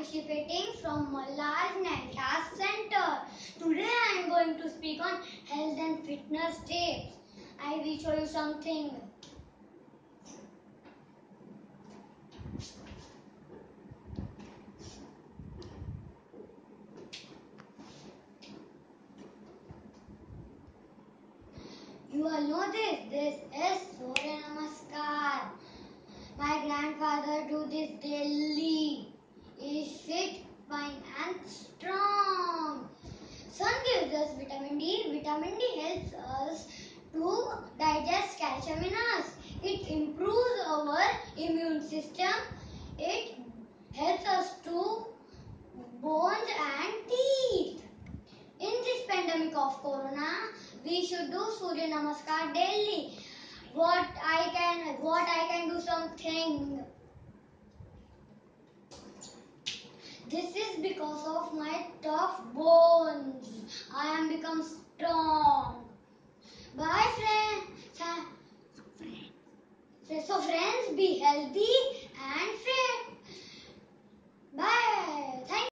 participating from Malad's NELTAS Center. Today I am going to speak on health and fitness tips. I will show you something. You all know this. This is Surya Namaskar. My grandfather do this daily. He is fit, fine and strong. Sun gives us vitamin D. Vitamin D helps us to digest calcium in us. It improves our immune system. It helps us to bones and teeth. In this pandemic of corona, we should do Surya Namaskar daily. What I can, what I can do something. This is because of my tough bones. I am become strong. Bye friends. So friends, be healthy